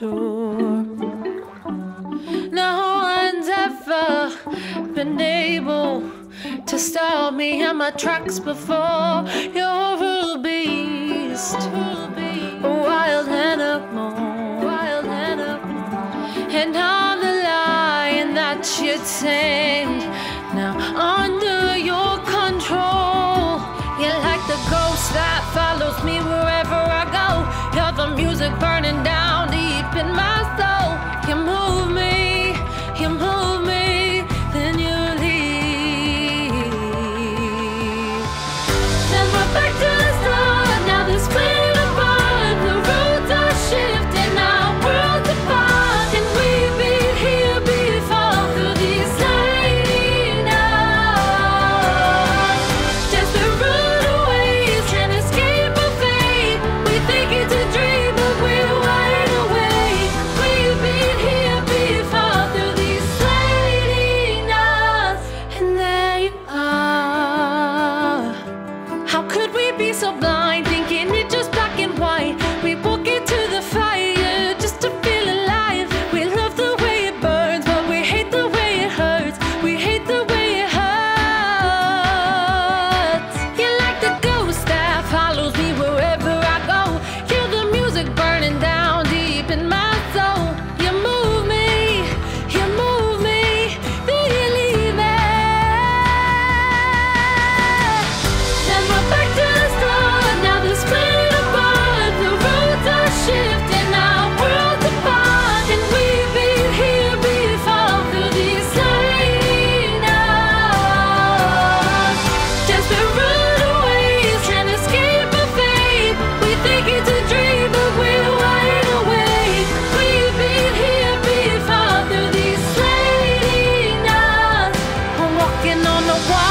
door. No one's ever been able to stop me in my tracks before. You're a beast, a wild animal, wild animal, and I'm the lion that you tamed. Now under your control, you're like the ghost that follows me wherever I go. You're the music burning down why